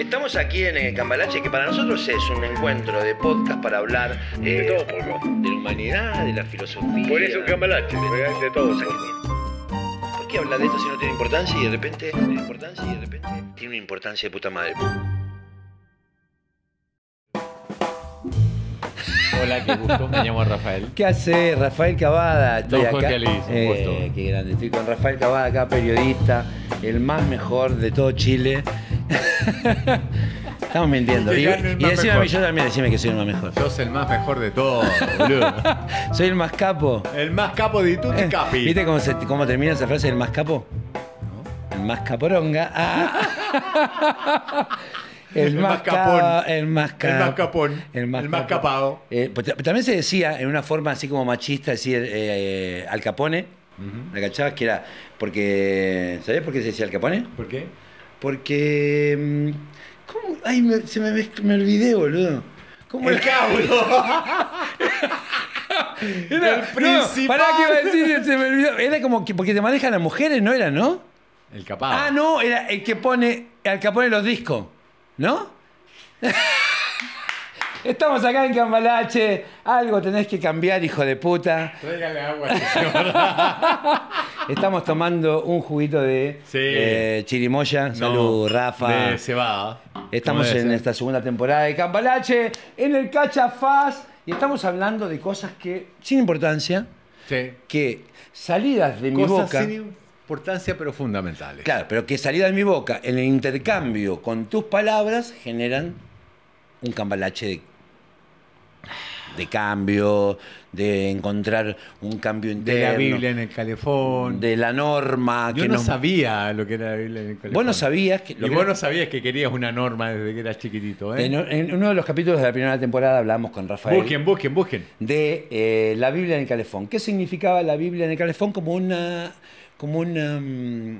Estamos aquí en eh, Cambalache, que para nosotros es un encuentro de podcast para hablar eh, De todo poco. de la humanidad, de la filosofía. Por eso Cambalache, de de todo. ¿Por qué habla de esto si no tiene importancia y de repente tiene importancia y de repente tiene una importancia de puta madre? Hola, qué gusto. Me llamo Rafael. ¿Qué hace Rafael Cavada? Estoy Don Jorge acá. Alice, un gusto. Eh, qué grande. Estoy con Rafael Cavada acá, periodista, el más mejor de todo Chile. Estamos mintiendo. Y, y decime a mí, yo también decime que soy el más mejor. Sos el más mejor de todos, boludo. Soy el más capo. El más capo de tutti Eh, capi. ¿Viste cómo, se- cómo termina esa frase? ¿El más capo? El más caporonga. Ah. El, El más capón. ca- El más El más capón. El más, El más capo. capado. Eh, pues, ta- también se decía en una forma así como machista, decir eh, Al Capone. ¿La cachabas? Que era porque. ¿Sabés por qué se decía Al Capone? ¿Por qué? Porque. mm, ¿Cómo? Ay, me, se me, mezcl- me olvidé, boludo. ¿Cómo El era? cabro. Era- el no, principal. pará, que iba a decir, se me olvidó. Era como que porque te manejan las mujeres, ¿no era, no? El capado. Ah, no, era el que pone Al Capone los discos, ¿no? Estamos acá en Cambalache. Algo tenés que cambiar, hijo de puta. Tráigale agua, señor. Estamos tomando un juguito de Sí. eh, chirimoya. Salud, No, Rafa. De cebada. Estamos en esta segunda temporada de Cambalache, en el Cachafaz, y estamos hablando de cosas que, sin importancia, Sí. que salidas de mi Cosas boca. sin importancia, pero fundamentales. Claro, pero que salidas de mi boca en el intercambio con tus palabras generan un cambalache de, de cambio, de encontrar un cambio interno. De la Biblia en el calefón. de la norma. Yo que no nos- sabía lo que era la Biblia en el calefón. Vos no sabías que. Y lo que- vos no sabías que querías una norma desde que eras chiquitito, ¿eh? en, en uno de los capítulos de la primera temporada hablamos con Rafael. Busquen, busquen, busquen. de eh, la Biblia en el calefón. ¿Qué significaba la Biblia en el calefón? Como una, como una mm,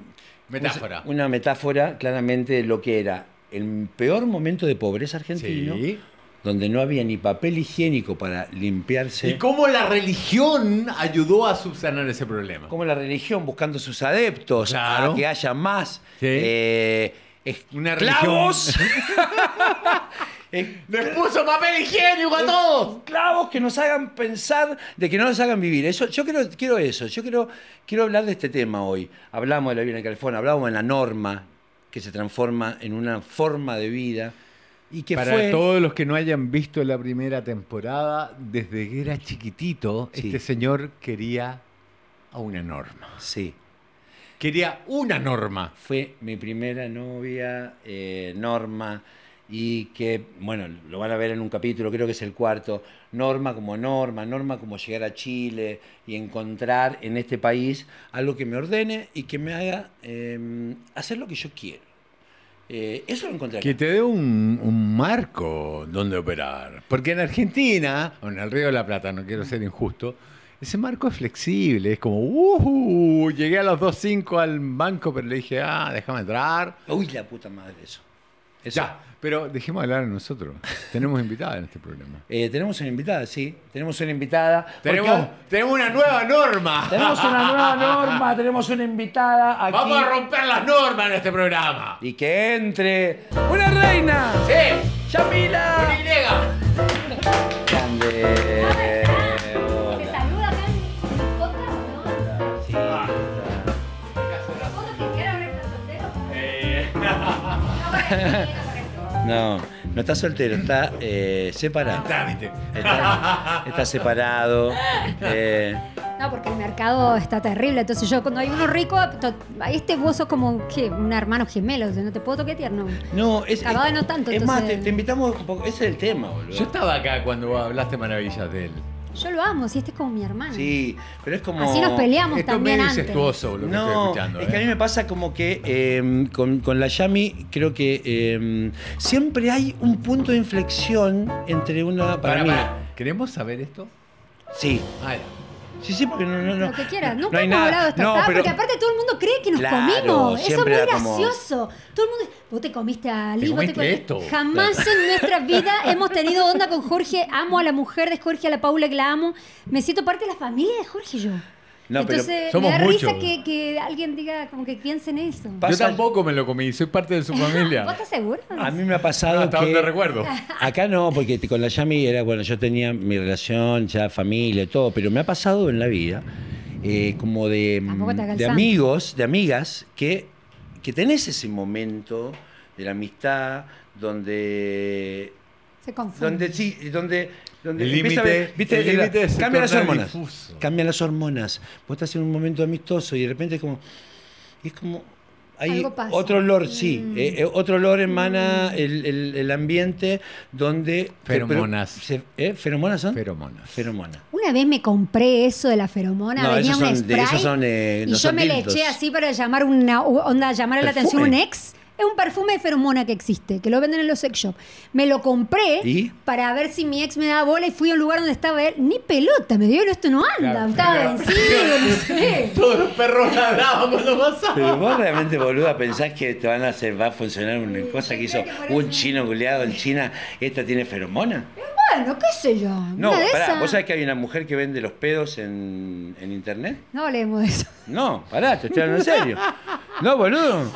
Metáfora. Una metáfora claramente de lo que era el peor momento de pobreza argentino, Sí. Donde no había ni papel higiénico para limpiarse. ¿Y cómo la religión ayudó a subsanar ese problema? como la religión buscando sus adeptos Claro. a que haya más Sí. eh, esclavos. ¡Les puso papel higiénico a todos! Esclavos que nos hagan pensar, de que no nos hagan vivir. Eso, yo quiero, quiero eso, yo quiero, quiero hablar de este tema hoy. Hablamos de la vida en California, hablamos de la norma que se transforma en una forma de vida y que Para fue... todos los que no hayan visto la primera temporada, desde que era chiquitito, Sí. este señor quería a una norma. Sí, Quería una norma. fue mi primera novia, eh, Norma, y que, bueno, lo van a ver en un capítulo, creo que es el cuarto, Norma como norma, Norma como llegar a Chile y encontrar en este país algo que me ordene y que me haga eh, hacer lo que yo quiero. Eh, eso lo encontré. acá. Que te dé un, un marco donde operar. Porque en Argentina, o en el Río de la Plata, no quiero ser injusto, ese marco es flexible. Es como, uh, llegué a los 2.5 al banco, pero le dije, ah, déjame entrar. Uy, la puta madre, eso. Eso. Ya, pero dejemos de hablar de nosotros. Tenemos invitada en este programa. Eh, tenemos una invitada, sí. Tenemos una invitada. Tenemos, porque tenemos una nueva norma. tenemos una nueva norma, tenemos una invitada aquí. Vamos a romper las normas en este programa. Y que entre una reina. ¡Sí! ¡Yamila! ¡Con Y! Grande. no? Sí, ¿Foto que No, está soltero, está eh, separado. Está, está separado. eh, No, porque el mercado está terrible. Entonces yo cuando hay uno rico, este vos sos como ¿qué? un hermano gemelo, o sea, no te puedo toquetear, no. no, es. Capaz de no tanto, Es más, te, te invitamos un poco. Ese es el tema, boludo. Yo estaba acá cuando hablaste maravillas de él. Yo lo amo, si este es como mi hermano. Sí, pero es como. Así nos peleamos Esto es también medio antes. incestuoso lo que estoy No, escuchando. es que a ¿eh? mí me pasa como que eh, con, con la Yami creo que eh, siempre hay un punto de inflexión entre una. Para, Pará, mí. ¿Queremos saber esto? Sí, Ah. Sí, sí, porque no. no, no Lo que quieras. no Nunca hay hemos nada. hablado de esto No, pero- porque aparte todo el mundo cree que nos Claro, comimos. Eso es muy era como- gracioso. Todo el mundo. Vos te comiste a Ali, ¿Te vos te comiste comiste- esto? Jamás en nuestra vida hemos tenido onda con Jorge. Amo a la mujer de Jorge, a la Paula que la amo. Me siento parte de la familia de Jorge yo. No, pero Entonces somos me da risa que, que alguien diga como que piense en eso. Yo tampoco me lo comí, soy parte de su ¿Vos familia. estás seguro? A mí me ha pasado Hasta que... donde recuerdo. Acá no, porque con la Yami era, bueno, yo tenía mi relación, ya familia, todo, pero me ha pasado en la vida eh, como de, de amigos, de amigas, que, que tenés ese momento de la amistad donde Se confunde. donde sí, donde donde El límite- ver, viste, el la- límite se cambian las hormonas. difuso. Cambian las hormonas. Vos estás en un momento amistoso y de repente es como es como hay Algo pasa. otro olor, sí, Mm. eh, eh, otro olor emana el, el- el ambiente donde pero- Feromonas. se- ¿eh? ¿Feromonas son? Feromonas. Feromonas. Una vez me compré eso de la feromona, No, venía esos un son de- esos son, eh, y yo son me le eché así para llamar una onda, llamar la atención a un ex. Es un perfume de feromona que existe, que lo venden en los sex shop. Me lo compré ¿Y? para ver si mi ex me daba bola y fui a un lugar donde estaba él. Ni pelota, me dio, esto no anda. Claro. Estaba vencido, no sé. Todos los perros ladraban cuando pasaba. Pero vos realmente, boluda, pensás que te van a hacer, va a funcionar una cosa que hizo un chino culiado en China, esta tiene feromona. Bueno, qué sé yo. No, pará. ¿vos sabés que hay una mujer que vende los pedos en, en internet? No hablemos de eso. No, pará, te estoy hablando en serio. No, boludo.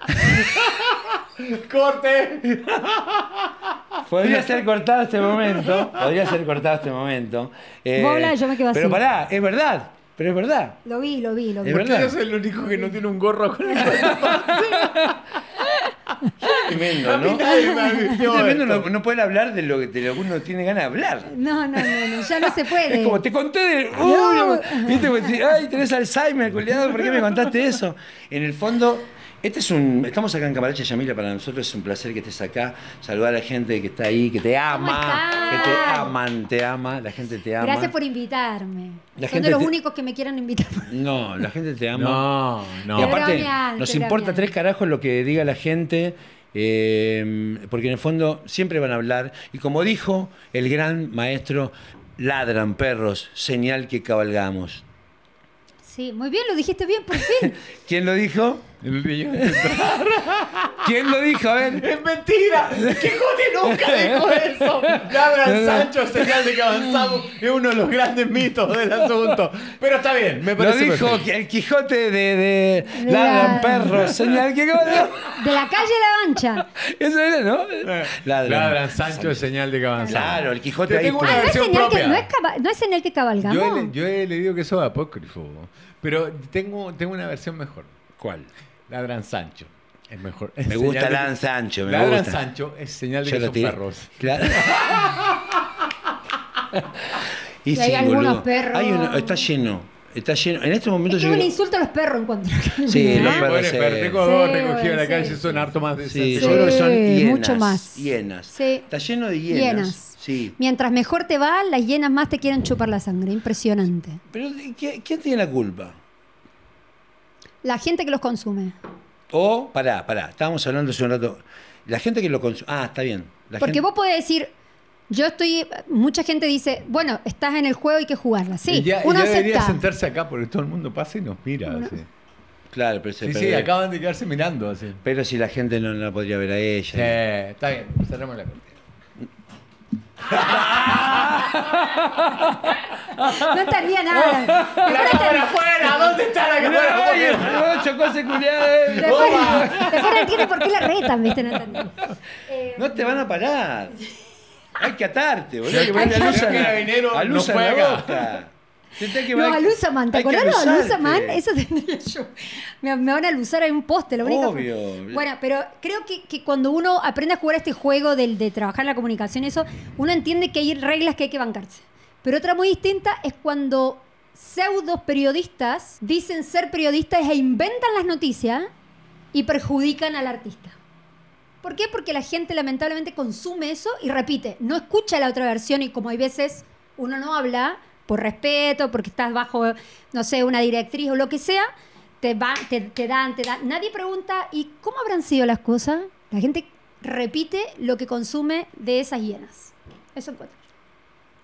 ¡Corte! Podría ser cortado este momento. Podría ser cortado este momento. Eh, hablá, yo me quedo Pero así. pará, es verdad. Pero es verdad. Lo vi, lo vi, lo vi. Es ¿Por qué verdad. yo soy el único que no tiene un gorro con el Tremendo, ¿no? Tremendo no, no poder hablar de lo, de lo que uno tiene ganas de hablar. No, no, no, no, ya no se puede. Es como te conté de. No. Uy, ¿Viste? Como decís, Ay, tenés Alzheimer, culiado, ¿por qué me contaste eso? En el fondo, este es un. Estamos acá en Camarache Yamila, para nosotros es un placer que estés acá. Saludar a la gente que está ahí, que te ama, que te aman, te ama, la gente te ama. Gracias por invitarme. La Son gente de los te- únicos que me quieran invitar. No, la gente te ama. No, no. Y Te aparte, bromean, nos importa bromean. tres carajos lo que diga la gente, eh, porque en el fondo siempre van a hablar. Y como dijo el gran maestro, ladran perros, señal que cabalgamos. Sí, muy bien, lo dijiste bien, por fin. ¿Quién lo dijo? El niño- ¿Quién lo dijo? A ver. ¡Es mentira! ¡Quijote nunca dijo eso! Ladran Sancho, señal de que avanzamos. Es uno de los grandes mitos del asunto. Pero está bien, me Lo parece dijo perfecto. el Quijote de, de De ladran la- perros, señal que. De la calle La Mancha. Eso era, ¿no? Ladran, Sancho, es señal de que avanzamos. Claro, el Quijote Te ahí. tengo una Ah, no es, versión señal que, propia. no, es no es señal que cabalgamos. Yo he, yo he leído que eso es apócrifo. Pero tengo, tengo una versión mejor. ¿Cuál? Ladran Sancho. Es mejor. Es Me gusta de- Lan Sancho, me Ladran gusta. Sancho es señal de Yo que son perros. Claro. y Y hay algunos perros. Hay uno- está lleno. Está lleno. En este momento Es yo es un insulto a los perros en cuanto a. Sí, ¿no? los perros. Sí. perros. Tengo Sí, dos recogidos en la sí, calle, sí. son harto más de Sí, yo creo que son Sí, hienas. mucho más. Hienas. Sí. Está lleno de hienas. Hienas. Sí. Mientras mejor te va, las hienas más te quieren chupar la sangre. Impresionante. Pero ¿qui- ¿quién tiene la culpa? La gente que los consume. O, pará, pará, estábamos hablando hace un rato. La gente que lo consume. Ah, está bien. La Porque gente- vos podés decir, yo estoy. Mucha gente dice, bueno, estás en el juego, hay que jugarla. Sí, Y ya, y uno ya debería sentarse acá porque todo el mundo pasa y nos mira. así. Claro, pero, se- Sí, sí, acaban de quedarse mirando así. pero si la gente no la podría ver a ella. Sí, está bien, cerramos la cortina. No entendía nada. ¡La cámara afuera! ¿Dónde está la cámara afuera? No, chocó ese culiado. Después, después no entiende por qué la retan, ¿viste? No entendí. Eh, No te van a parar. Hay que atarte, boludo. Hay que ponerle el luz a la- carabinero a no luz la acá. boca. Te tenés que- Los alusaman, ¿te hay que acordás los alusarte. alusaman? Eso tendría yo. Me, me van a alusar en un poste, la única Obvio. Bueno, pero creo que, que cuando uno aprende a jugar este juego del, de trabajar la comunicación, eso, uno entiende que hay reglas que hay que bancarse. Pero otra muy distinta es cuando pseudos periodistas dicen ser periodistas e inventan las noticias y perjudican al artista. ¿Por qué? Porque la gente lamentablemente consume eso y repite, no escucha la otra versión y como hay veces uno no habla por respeto, porque estás bajo, no sé, una directriz o lo que sea, te, va, te, te dan, te dan. Nadie pregunta, ¿y cómo habrán sido las cosas? La gente repite lo que consume de esas hienas. Eso encuentro.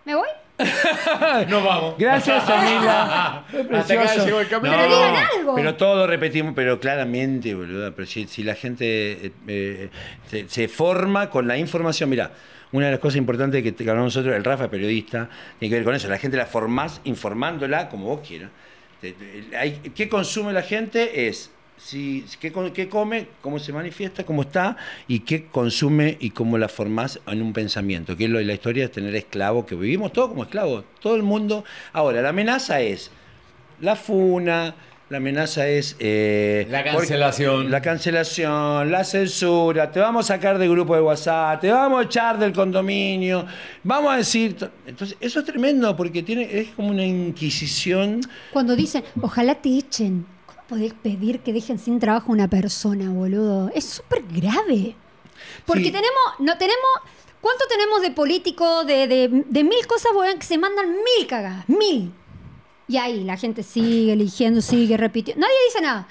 ¿Me voy? Nos vamos. Gracias, Camila. Fue Hasta acá precioso. llegó el camino. Pero digan algo. Pero todo repetimos, pero claramente, boludo. Pero si, si la gente eh, eh, se, se forma con la información, mira, una de las cosas importantes que, que hablamos nosotros, el Rafa periodista, tiene que ver con eso. La gente la formás informándola como vos quieras. ¿Qué consume la gente? Es si, qué, qué come, cómo se manifiesta, cómo está y qué consume y cómo la formás en un pensamiento. Que es lo de la historia de tener esclavos, que vivimos todos como esclavos, todo el mundo. Ahora, la amenaza es la funa, la amenaza es... eh, La porque- cancelación. La cancelación, la censura, te vamos a sacar del grupo de WhatsApp, te vamos a echar del condominio, vamos a decir... Entonces, eso es tremendo porque tiene, es como una inquisición. Cuando dicen, ojalá te echen. ¿Cómo podés pedir que dejen sin trabajo a una persona, boludo? Es súper grave. Porque Sí. tenemos, no tenemos, ¿cuánto tenemos de políticos, de, de- de mil cosas que se mandan mil cagadas? Mil. Y ahí la gente sigue eligiendo, sigue repitiendo. Nadie dice nada.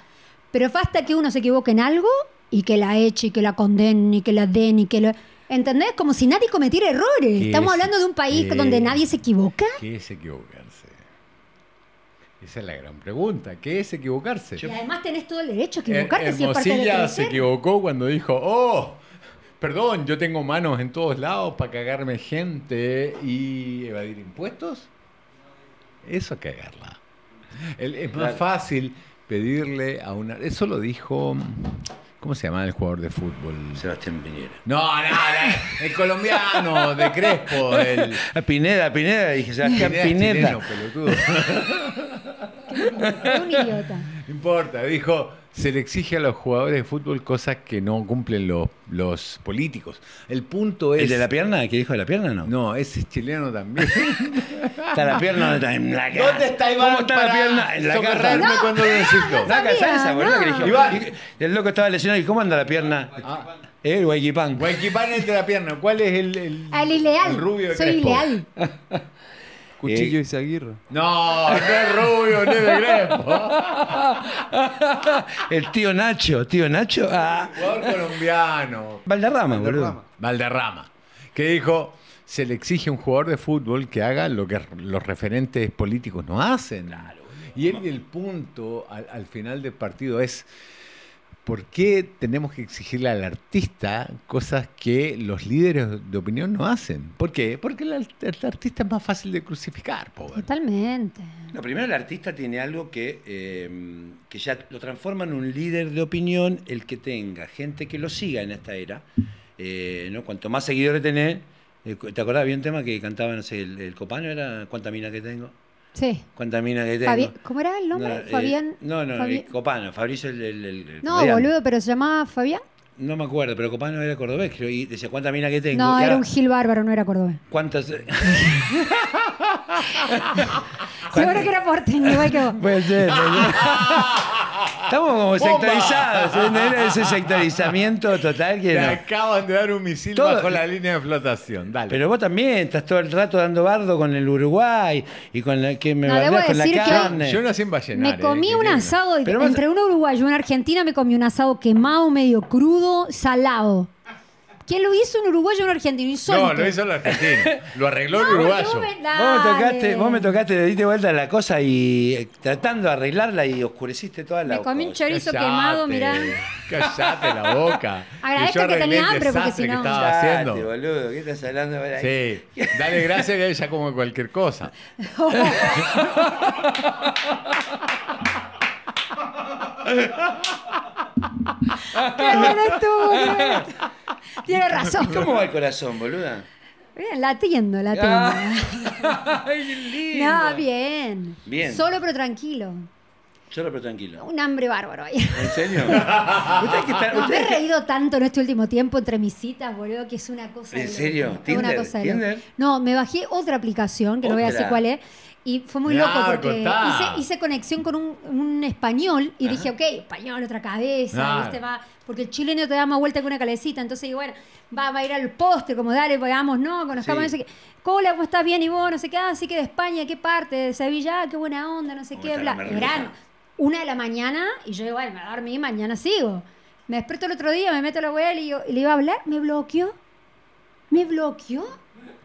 Pero basta que uno se equivoque en algo y que la eche, y que la condenen, y que la den, y que lo... ¿Entendés? Como si nadie cometiera errores. ¿Qué Estamos es? hablando de un país ¿Qué? donde nadie se equivoca. ¿Qué es equivocarse? Esa es la gran pregunta. ¿Qué es equivocarse? Y además tenés todo el derecho a equivocarte Her- si es parte de Hermosilla se equivocó cuando dijo, oh, perdón, yo tengo manos en todos lados para cagarme gente y evadir impuestos. Eso es cagarla. El- es más Claro. fácil pedirle a una... Eso lo dijo... ¿Cómo se llama el jugador de fútbol? Sebastián Piñera. No, no, no, el colombiano de Crespo, el... Pineda, Pineda, dije Sebastián Pineda Pineda. chileno, pelotudo. Un idiota. No importa, dijo, se le exige a los jugadores de fútbol cosas que no cumplen los, los políticos. El punto es... ¿El de la pierna? ¿Qué dijo de la pierna no? No, ese es chileno también. Está la pierna ¿dónde está en la casa. ¿Dónde está Iván ¿Cómo está para la pierna? En la casa. socorrerme cuando necesito? La casa esa, boludo, no. que dijo. Iván. El loco estaba lesionado. ¿Y cómo anda la pierna? Ah, Eh, el Guayquipán. Guayquipán entre la pierna. ¿Cuál es el, el, Al ileal. el rubio de Soy Crespo? ileal. Cuchillo Eh, y Zaguirre. No, no es rubio, no es de Crespo. El tío Nacho. ¿Tío Nacho? Ah. Jugador colombiano. Valderrama, boludo. Valderrama. Valderrama, que dijo, se le exige a un jugador de fútbol que haga lo que los referentes políticos no hacen. y el, el punto al, al final del partido es, ¿por qué tenemos que exigirle al artista cosas que los líderes de opinión no hacen? ¿Por qué? Porque el, art- el artista es más fácil de crucificar, pobre. Totalmente. No, primero el artista tiene algo que, eh, que ya lo transforma en un líder de opinión, el que tenga gente que lo siga en esta era. Eh, ¿no? Cuanto más seguidores tenés, eh, ¿te acordás? Había un tema que cantaba, no sé, el, el Copano era ¿Cuánta mina que tengo? Sí. ¿Cuánta mina que tengo? Fabi- ¿Cómo era el nombre? No, eh, Fabián. No, no, Fabi- el Copano, Fabricio el, el- el- el No, boludo, pero se llamaba Fabián. No me acuerdo, pero Copano era cordobés, creo, y decía, ¿cuánta mina que tengo? No, Y era ahora, un Gil Bárbaro, no era cordobés. ¿Cuántas? Seguro que era porteño, igual que vos. Puede ser. puede ser. Estamos como ¡Bomba! sectorizados. ¿eh? Era ese sectorizamiento total que Te no. acaban de dar un misil Todo- bajo la línea de flotación. Dale. Pero vos también estás todo el rato dando bardo con el Uruguay y con la que me No, debo con la que- carne. Yo nací en Vallenar. Me comí eh, un que- asado, Pero vas- entre un uruguayo y una argentina me comí un asado quemado, medio crudo, salado. ¿Quién lo hizo? Un uruguayo y un argentino. Insólito. No, lo hizo el argentino. Lo arregló el uruguayo. Vos me, tocaste, vos me tocaste, le diste vuelta a la cosa y eh, tratando de arreglarla y oscureciste toda la Me comí un chorizo Callate, quemado, mirá. Callate la boca. Agradezco que arreglé tenía hambre, porque si no- que estaba Callate, haciendo. boludo, ¿qué estás hablando por ahí? Sí, dale gracias que ella come cualquier cosa. ¡Qué bueno estuvo! qué bueno estuvo. Tiene razón. ¿Cómo va el corazón, boluda? Bien, latiendo, latiendo. Ay, qué lindo. No, bien. Bien. Solo pero tranquilo. Solo pero tranquilo. Un hambre bárbaro ahí. ¿En serio? ustedes que están, me he que- reído tanto en este último tiempo entre mis citas, boludo, que es una cosa. ¿En de serio? loco. Es una ¿Tinder? cosa de loco. ¿Tinder? No, me bajé otra aplicación, que no voy a decir ¿Otra? cuál es. Y fue muy loco porque hice, hice conexión con un, un español y dije, ok, español, otra cabeza. Va, porque el chileno te da más vuelta que una calecita. Entonces digo, bueno, va, va a ir al postre, como dale, vamos, no, conozcamos, Sí. no sé qué. Hola, ¿cómo estás? Bien, y vos, no sé qué, así que de España, ¿qué parte? De Sevilla, ah, qué buena onda, no sé ¿Cómo qué, bla. una de la mañana y yo digo, bueno, me voy a dormir, mañana sigo. Me desperto el otro día, me meto a la web y, yo- y le iba a hablar, me bloqueó. ¿Me bloqueó?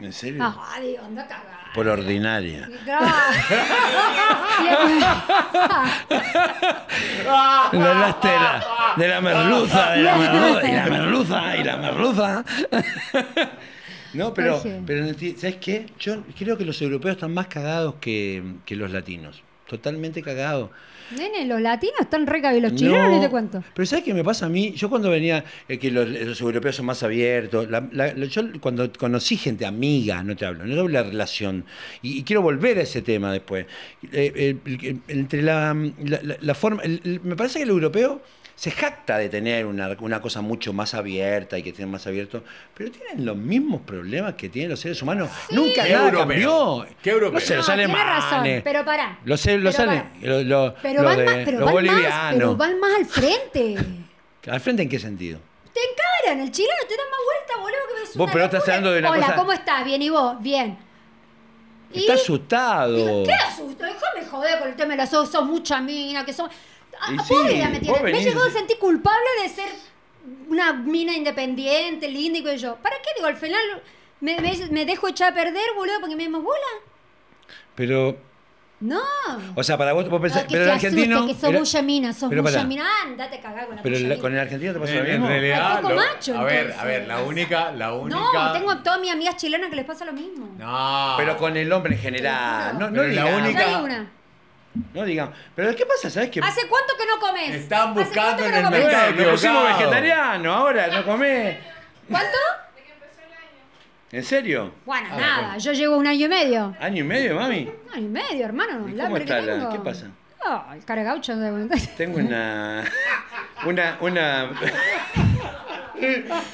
¿En serio? Ah, digo, anda. Por ordinaria. Y- Le hablaste de la, de la merluza, de la merluza, y la merluza, y la merluza. No, pero, pero ¿sabes qué? Yo creo que los europeos están más cagados que, que los latinos. Totalmente cagado. Nene, los latinos están re cabi- los chilenos No, te cuento. Pero ¿sabes qué me pasa a mí? Yo cuando venía, eh, que los, los europeos son más abiertos, la- la- la- yo cuando conocí gente amiga, no te hablo, no te hablo de la relación, y, y quiero volver a ese tema después, eh, entre la, la- la- la forma, el- el- me parece que el europeo se jacta de tener una, una cosa mucho más abierta y que tienen más abierto, pero tienen los mismos problemas que tienen los seres humanos. Nunca ¿Qué nada europeo? cambió. ¿Qué europeo? No sé, los No, tiene alemanes. razón, pero pará. Los, los, Pero ale- los- Pero van, de- más, pero, los van más, bolivianos. pero van más al frente. ¿Al frente en qué sentido? Te encaran, el chileno te da más vuelta, boludo, que ves Vos, pero estás hablando de una Hola, cosa- ¿cómo estás? Bien, ¿y vos? Bien. ¿Y? Está asustado. Digo, ¿Qué asusto? Déjame joder con el tema de las sos, sos mucha mina, que sos... Ah, Y sí, podrida me tiene. Me llegó a sentir culpable de ser una mina independiente, linda y yo. ¿Para qué? Digo, al final me, me- me dejo echar a perder, boludo, porque me más bola. Pero, No. o sea, para vos, vos pensás, No, que pero el argentino. que sos mucha mina, sos pero mucha mina. Andate a cagar con la pero el- con el argentino te pasa En, lo en mismo. realidad, Al poco lo- macho, a ver, entonces. a ver, la única, la única. No, tengo a todas mis amigas chilenas que les pasa lo mismo. No. Pero con el hombre en general. No, no Pero la única- una. No digamos. Pero ¿qué pasa? ¿Sabes qué? ¿Hace cuánto que no comes? Están ¿Hace buscando en el no comes? mercado. Nos pusimos equivocado. vegetarianos, ahora no comés. ¿Cuánto? ¿En serio? Bueno, Ah, nada, bueno. yo llevo un año y medio. ¿Año y medio, mami? Un año y medio, hermano. ¿Y el cómo está la- tengo. qué pasa? Ah, el cara gaucho de Tengo una. Una. una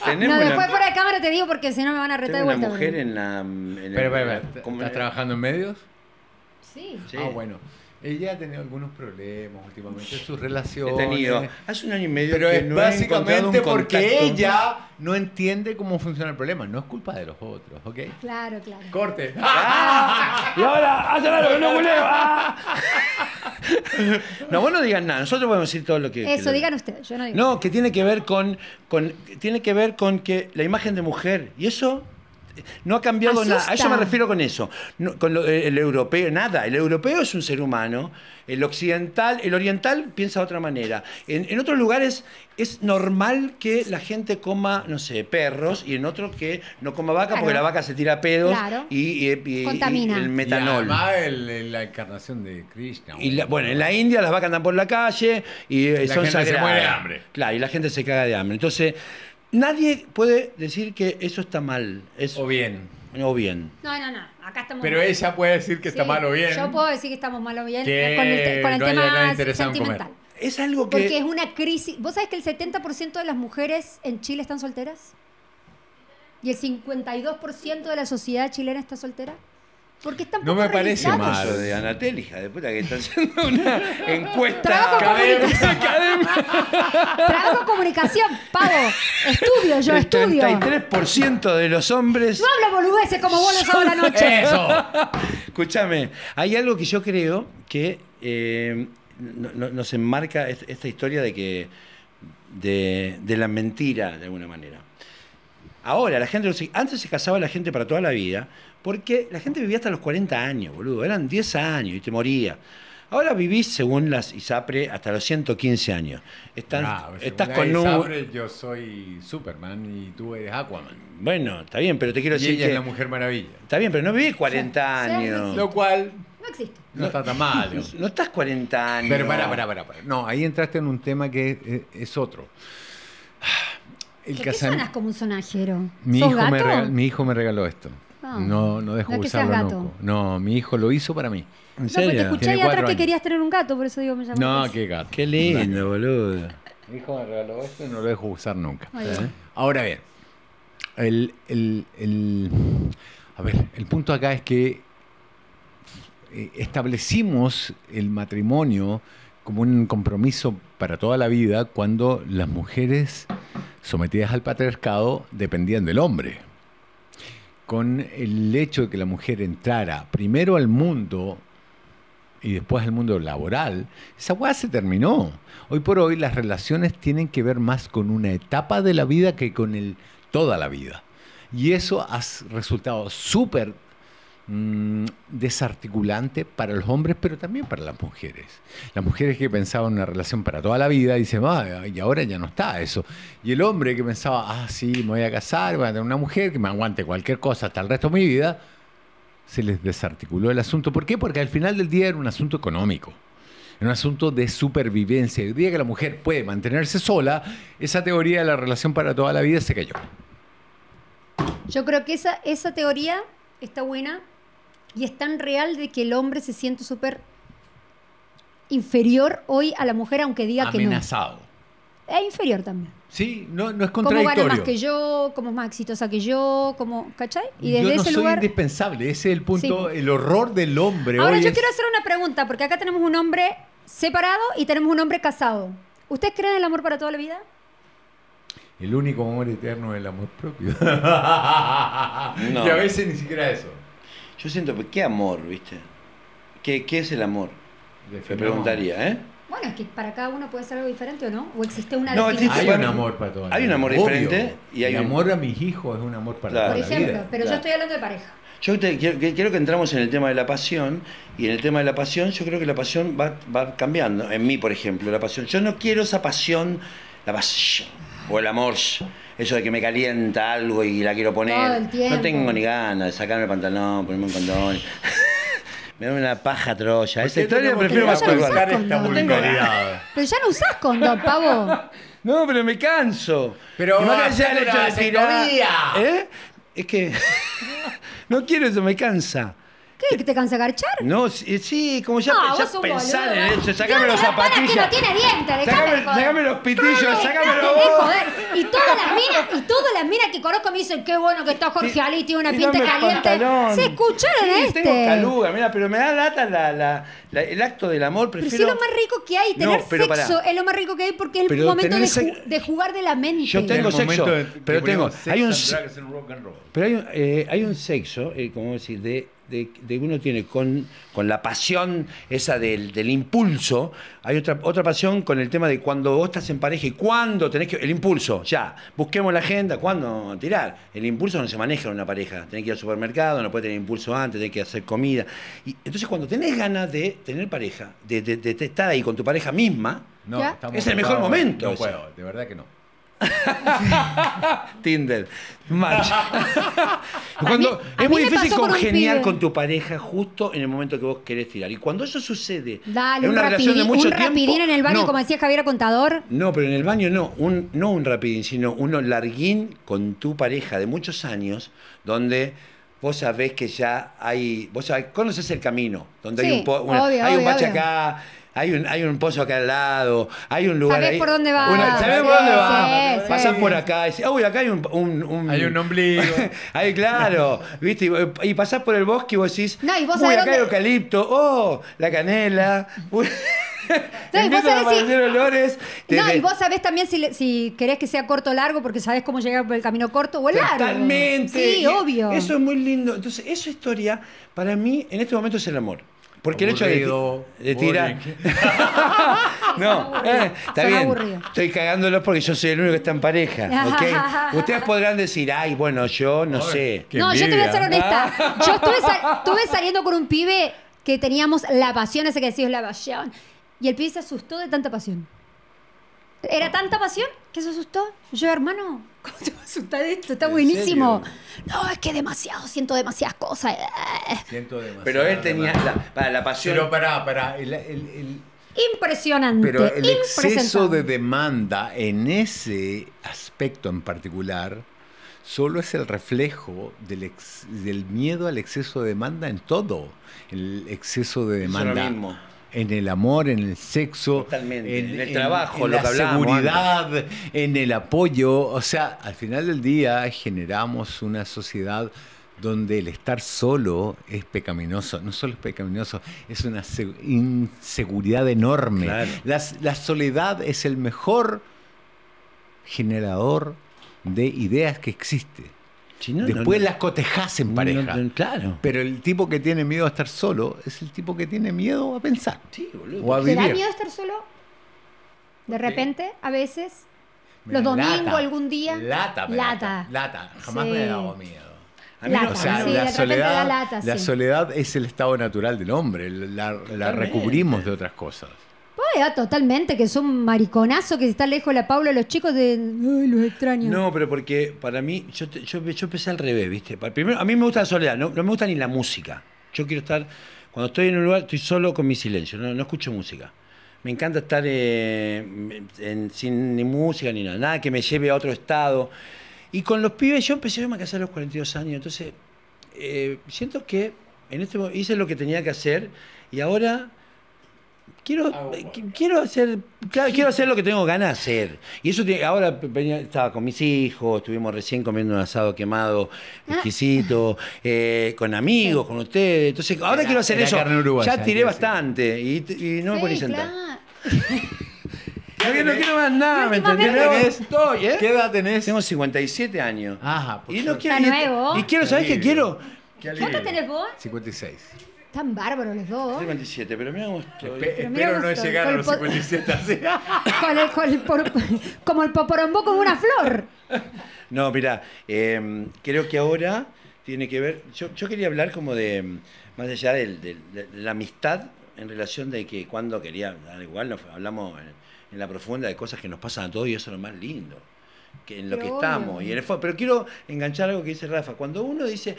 tenemos No, una, después fuera de cámara te digo porque si no me van a retar de tengo una vuelta. mujer en la. En el- Pero, pero, pero, ¿estás trabajando en medios? Sí. Sí. Ah, bueno. Ella ha tenido algunos problemas últimamente en sus He relaciones. tenido. Hace un año y medio Pero que es no he encontrado básicamente un porque ella no entiende cómo funciona el problema. No es culpa de los otros, ¿ok? Claro, claro. Corte. ¡Ah! Y ahora, hace algo, no culeo. ¡Ah! No, vos no digas nada, nosotros podemos decir todo lo que. que Eso, lo- digan ustedes, yo no digo. No, que tiene que ver con, con tiene que ver con que la imagen de mujer y eso no ha cambiado Asusta. nada. A eso me refiero con eso. No, con lo- eh, el europeo nada. El europeo es un ser humano. El occidental, el oriental piensa de otra manera. En, en otros lugares es normal que la gente coma, no sé, perros y en otros que no coma vaca Claro. porque la vaca se tira pedos Claro. y, y- y- Contamina. y el Y metanol. además el- el- la encarnación de Krishna. Y la- bueno, en la India las vacas andan por la calle y eh, La son gente se muere de hambre. Claro, y la gente se caga de hambre. Entonces, nadie puede decir que eso está mal. Es, O bien. o bien. No, no, no. Acá estamos. Pero mal. ella puede decir que está mal o bien. Yo puedo decir que estamos mal o bien Que con el, te- con el no haya nada tema en comer. sentimental. Es algo que. Porque es una crisis. ¿Vos sabés que el 70% de las mujeres en Chile están solteras? ¿Y el 52% de la sociedad chilena está soltera? Porque están No me parece mal. Eso de Anatel, hija de puta, que está haciendo una encuesta Trabajo académica. académica. Trabajo comunicación, pavo. Estudio, yo El estudio. 33% de los hombres. No hablo boludeces como vos los sábados a la noche. Eso. Escúchame, hay algo que yo creo que eh, no- no- nos enmarca est- esta historia de que de, de la mentira de alguna manera. Ahora, la gente, antes se casaba la gente para toda la vida, porque la gente vivía hasta los 40 años, boludo, eran 10 años y te moría. Ahora vivís, según las ISAPRE, hasta los 115 años. Estás, Ah, según estás la con un... Isabel, Yo soy Superman y tú eres Aquaman. Bueno, está bien, pero te quiero Y decir ella que... es la Mujer Maravilla. Está bien, pero no vivís 40 Sí, sí, años. sí. Lo cual No existe. no está tan mal. ¿no? No estás 40 años. Pero para, para, para, para. No, ahí entraste en un tema que es, es otro. El ¿Por qué casam- sonas como un sonajero? mi ¿Sos hijo, me gato? regaló, mi hijo me regaló esto. Ah. No, no dejo No es que usarlo seas gato. nunca. No, mi hijo lo hizo para mí. ¿En No, porque te escuché ahí atrás que querías tener un gato, por eso digo, me llamó la No, qué gato. Qué lindo, boludo. Mi hijo me regaló esto y no lo dejo usar nunca. Bien. Ahora bien, el, el- el- a ver, el punto acá es que eh, establecimos el matrimonio como un compromiso para toda la vida cuando las mujeres sometidas al patriarcado dependían del hombre. Con el hecho de que la mujer entrara primero al mundo y después al mundo laboral, esa hueá se terminó. Hoy por hoy las relaciones tienen que ver más con una etapa de la vida que con el, toda la vida. Y eso ha resultado súper mm, desarticulante para los hombres, pero también para las mujeres. Las mujeres que pensaban en una relación para toda la vida dicen, "Ah, y ahora ya no está eso. Y el hombre que pensaba, ah, sí, me voy a casar, voy a tener una mujer que me aguante cualquier cosa hasta el resto de mi vida, se les desarticuló el asunto. ¿Por qué? Porque al final del día era un asunto económico. Era un asunto de supervivencia. El día que la mujer puede mantenerse sola, esa teoría de la relación para toda la vida se cayó. Yo creo que esa, esa teoría está buena y es tan real de que el hombre se siente súper inferior hoy a la mujer, aunque diga que no. Amenazado. Es inferior también. Sí, no, no es Como gana contradictorio. más que yo, como es más exitosa que yo, como, ¿cachai? Y yo desde no ese soy lugar... indispensable, ese es el punto, Sí. el horror del hombre. Ahora hoy yo es- quiero hacer una pregunta, porque acá tenemos un hombre separado y tenemos un hombre casado. ¿Ustedes creen en el amor para toda la vida? El único amor eterno es el amor propio. No. Y a veces ni siquiera eso. Yo siento, pues, ¿qué amor, viste? ¿Qué, qué es el amor? Me preguntaría, ¿eh? Bueno, es que para cada uno puede ser algo diferente o no. ¿O existe una No, definición? Hay un amor para toda la hay un amor obvio. diferente y hay el un- amor a mis hijos es un amor para Claro. Por la ejemplo, vida. pero yo estoy hablando de pareja. Yo te- quiero, que- quiero que entramos en el tema de la pasión y en el tema de la pasión yo creo que la pasión va, va cambiando. En mí, por ejemplo, la pasión. Yo no quiero esa pasión, la pasión o el amor, eso de que me calienta algo y la quiero poner. Todo el. No tengo ni ganas de sacarme el pantalón, ponerme un condón. me da una paja troya. Esa historia prefiero más ya no esta vulgaridad? Pero ya no usás condón, pavo. No, pero me canso. Pero Y más allá del hacelo hecho de tirar-. ¿Eh? Es que no quiero eso, me cansa. ¿Qué? ¿Que te cansa garchar? No, sí, sí, como ya, No, ya vos sos un pensar boludo. en eso, sacame No, los pana zapatillas. que no tiene dientes, dejame Sacame, de joder. sacame los pitillos, Dejate sacámelo de vos. joder. Y todas las minas, y todas las minas que conozco me dicen qué bueno que está Jorge Sí, Ali, tiene una pinta el caliente. pantalón. Se escucharon sí, este. tengo caluga, mira, pero me da lata la, la- la- el acto del amor, Pero prefiero... si es lo más rico que hay, No, tener pero sexo pará. es lo más rico que hay porque es el Pero momento de, ju- sex- de jugar de la mente. Yo tengo El sexo, momento pero tengo- ponemos hay un and se- drugs and rock and roll. Pero hay, un- eh, hay un sexo, eh, como decir, de, de, de que uno tiene con, con la pasión esa del, del impulso, hay otra, otra pasión con el tema de cuando vos estás en pareja y cuándo tenés que. El impulso, ya, busquemos la agenda, cuándo tirar. El impulso no se maneja en una pareja. Tenés que ir al supermercado, no puedes tener impulso antes, tenés que hacer comida. Y entonces, cuando tenés ganas de tener pareja, de, de- de estar ahí con tu pareja misma, No, Es el mejor momento No puedo, de verdad que no. Tinder, match. cuando mí- a es muy difícil un congeniar con tu pareja justo en el momento que vos querés tirar. Y cuando eso sucede Dale, en un, una relación de mucho un tiempo, rapidín en el baño, no, como decía Javier Contador. no, pero en el baño no, un, no un rapidín, sino uno larguín con tu pareja de muchos años, donde vos sabés que ya hay, vos sabés, conoces el camino, donde hay un, una- obvio, hay un obvio, bache obvio. acá, hay un, hay un pozo acá al lado, hay un lugar Sabés ahí. por dónde vas. una- sabés por dónde sí, vas. sí. Por acá, y decís, uy, acá hay un, un- un- Hay un ombligo. Ahí, claro, ¿viste? Y, y pasás por el bosque y vos decís, No, y vos uy, acá hay dónde- eucalipto, oh, la canela. Uy. No, y vos sabés si- olores. No, y vos sabés también si, le- si querés que sea corto o largo, porque sabés cómo llegar por el camino corto o el largo. Totalmente. Sí, Y obvio. Eso es muy lindo. Entonces, esa historia, para mí, en este momento es el amor. Porque Aburrido, el hecho de, de tirar. no, eh, está Son bien. Estoy cagándolo porque yo soy el único que está en pareja. ¿ok? Ustedes podrán decir, ay, bueno, yo no Ay, sé. qué no, yo te voy a ser honesta. Yo estuve, sal- estuve saliendo con un pibe que teníamos la pasión, ese que decís la pasión. Y el pibe se asustó de tanta pasión. Era tanta pasión que se asustó. Yo, hermano, ¿cómo te vas a asustar de esto? Está ¿En buenísimo. serio? No, es que demasiado, siento demasiadas cosas. Eh, Siento demasiado. Pero él tenía la, para la pasión. Pero pará, pará. el- el- el- Impresionante. Pero el exceso de demanda en ese aspecto en particular solo es el reflejo del, ex- del miedo al exceso de demanda en todo. El exceso de Eso es lo demanda mismo. En el amor, en el sexo, Totalmente. En el trabajo, en lo la que seguridad, en el apoyo. O sea, al final del día generamos una sociedad donde el estar solo es pecaminoso. No solo es pecaminoso, es una se- inseguridad enorme. Claro. La, la soledad es el mejor generador de ideas que existe. Si no, no, Después no. las cotejas en pareja. no, claro. Pero el tipo que tiene miedo a estar solo es el tipo que tiene miedo a pensar Sí, boludo. o a ¿Te da vivir. miedo estar solo? De repente, a veces. Los domingos, lata. algún día. Lata, Lata. Lata. Jamás Sí. me ha dado miedo. A mí Lata. no- O sea, Sí, la, soledad, lata, la sí. soledad es el estado natural del hombre. La, recubrimos de otras cosas. Pues, ah, totalmente, que es un mariconazo que está lejos la Paula, los chicos de. Ay, los extraño. No, pero porque para mí, yo, yo, yo empecé al revés, ¿viste? Pa- Primero, a mí me gusta la soledad, no, me gusta ni la música. Yo quiero estar, cuando estoy en un lugar, estoy solo con mi silencio, no, no escucho música. Me encanta estar eh, sin ni música ni nada, nada que me lleve a otro estado. Y con los pibes, yo empecé a me casar a los 42 años, entonces eh, siento que en este mo- hice lo que tenía que hacer y ahora quiero eh, qu- quiero hacer claro, quiero hacer lo que tengo ganas de hacer y eso tiene- ahora venía- estaba con mis hijos estuvimos recién comiendo un asado quemado exquisito eh, con amigos con ustedes entonces ahora Era- quiero hacer eso uruguaya, ya tiré bastante y, no me Sí, poní sentar claro. no, quiero- no quiero más nada ¿me entendés? Estoy, ¿eh? ¿Qué edad tenés? tengo 57 años Ajá, por y no quiero Está y- nuevo. y quiero ¿sabes qué quiero? Qué ¿Cuánto tenés vos? 56. Están bárbaros los dos. 57 pero mira cómo estoy Espe- Pero espero no llegar a los po- 57 así. Con el- con el por- como el poporombó con una flor. No, mira, eh, creo que ahora tiene que ver. Yo, yo quería hablar como de. mm, Más allá del- del- de, la amistad en relación de que cuando quería. da igual, nos hablamos en, en la profunda de cosas que nos pasan a todos y eso es lo más lindo. Que en lo Pero que obvio. estamos. Y en el pero quiero enganchar algo que dice Rafa. Cuando uno dice.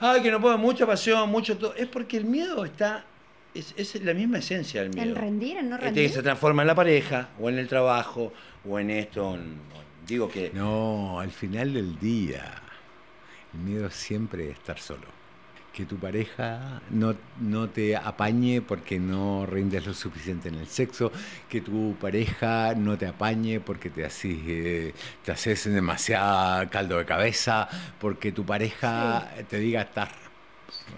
Ay, que no puedo, mucha pasión, mucho todo. Es porque el miedo está. Es, es la misma esencia del miedo. En rendir, en no Este rendir. que se transforma en la pareja, o en el trabajo, o en esto. en- digo que. No, al final del día, el miedo siempre es estar solo. Que tu pareja no, no te apañe porque no rindes lo suficiente en el sexo, que tu pareja no te apañe porque te haces, eh, te haces demasiado caldo de cabeza, porque tu pareja te diga estás,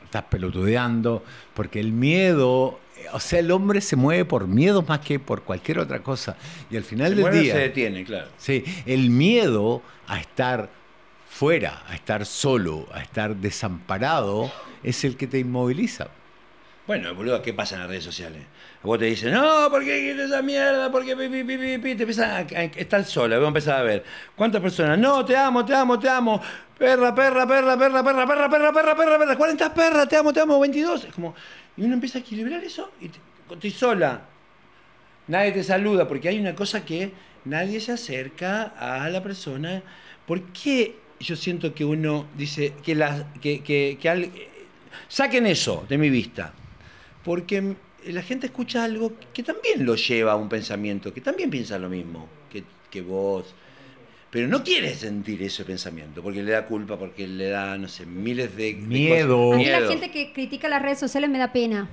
estás pelotudeando, porque el miedo, eh, o sea, el hombre se mueve por miedo más que por cualquier otra cosa. Y al final Se del día... se detiene, claro. Sí, el miedo a estar fuera, a estar solo, a estar desamparado, es el que te inmoviliza. Bueno, boludo, ¿qué pasa en las redes sociales? Vos te dicen, no, ¿por qué quieres esa mierda? ¿Por qué pi, pi, pi, pi? Te empiezas a, a estar sola, vos empezás a ver. ¿Cuántas personas? No, te amo, te amo, te amo. Perra, perra, perra, perra, perra, perra, perra, perra, perra, perra. 40 perras, te amo, te amo, 22. Es como, y uno empieza a equilibrar eso y te- estoy sola. Nadie te saluda porque hay una cosa que nadie se acerca a la persona. ¿Por qué yo siento que uno dice que las que, que, que al- saquen eso de mi vista? Porque la gente escucha algo que también lo lleva a un pensamiento, que también piensa lo mismo que, que vos. Pero no quiere sentir ese pensamiento, porque le da culpa, porque le da, no sé, miles de... de Miedo. cosas. A mí la gente que critica las redes sociales me da pena.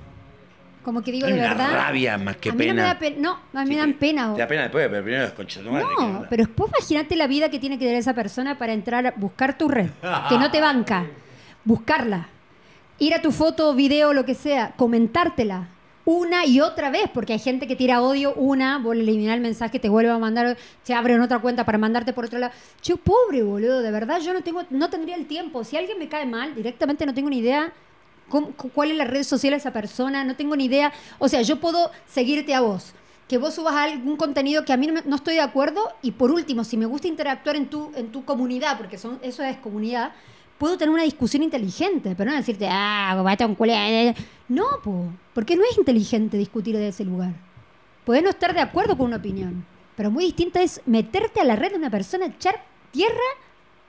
Como que digo Hay de una verdad. rabia más que a mí pena. no me da pena. No, a mí Sí, me dan pena. Te da pena después, pero primero es concha de tu madre. que No, pero después imagínate la vida que tiene que tener esa persona para entrar a buscar tu red, que no te banca, buscarla, ir a tu foto, video, lo que sea, comentártela una y otra vez, porque hay gente que tira odio una, vos le eliminar el mensaje, te vuelve a mandar, te abren otra cuenta para mandarte por otro lado. Yo, pobre boludo, de verdad, yo no tengo, no tendría el tiempo. Si alguien me cae mal, directamente no tengo ni idea cuál es la red social de esa persona, no tengo ni idea. O sea, yo puedo seguirte a vos, que vos subas algún contenido que a mí no, me- no estoy de acuerdo y por último, si me gusta interactuar en tu, en tu comunidad, porque son, eso es comunidad, puedo tener una discusión inteligente, pero no decirte, ah, vete a un culé". No, po, porque no es inteligente discutir de ese lugar. Podés no estar de acuerdo con una opinión, pero muy distinta es meterte a la red de una persona, echar tierra,